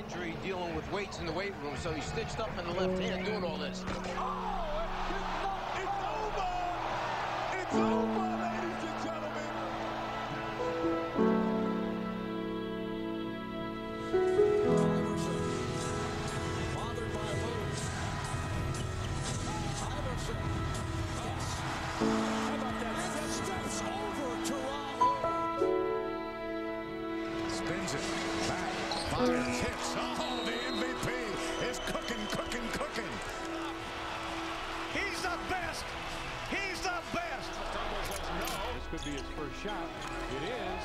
injury dealing with weights in the weight room, so he's stitched up in the left hand doing all this. Oh, it's over! It's over, ladies and gentlemen! Bothered by. How about that? Over. Spins it. Back. Fires. Hits. Oh, the MVP is cooking, cooking, cooking. He's the best. He's the best. This could be his first shot. It is.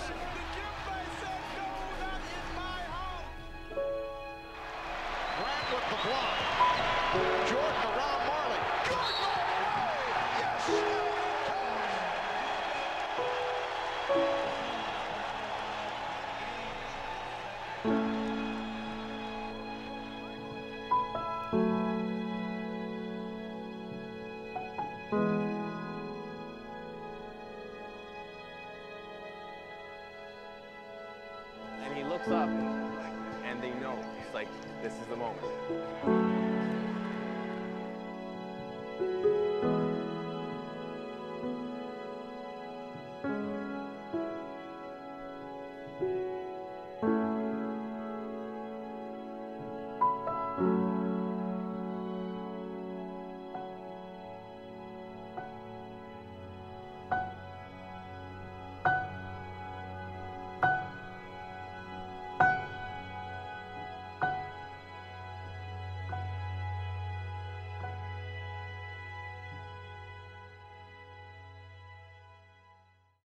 With the block. Jordan what's up. And, like, and they know. It's like, this is the moment.